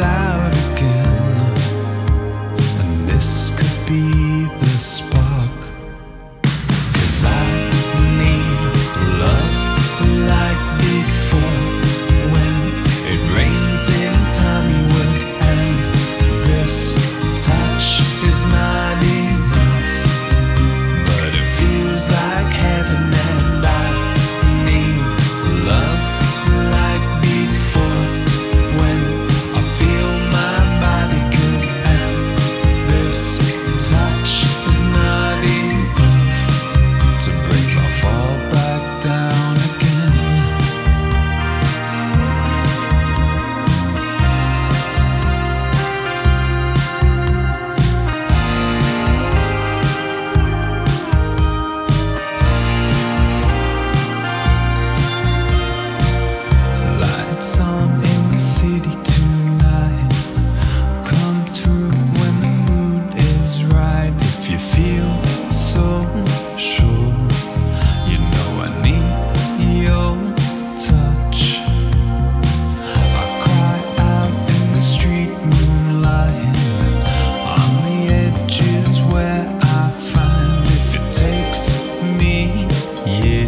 out.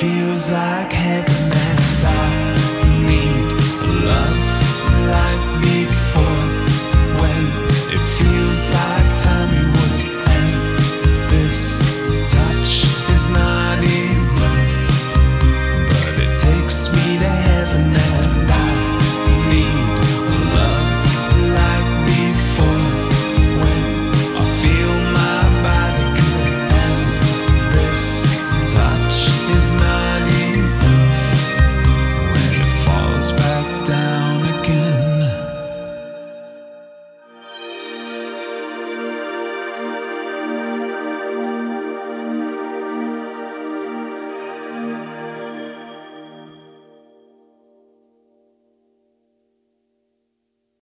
feels like heaven and love.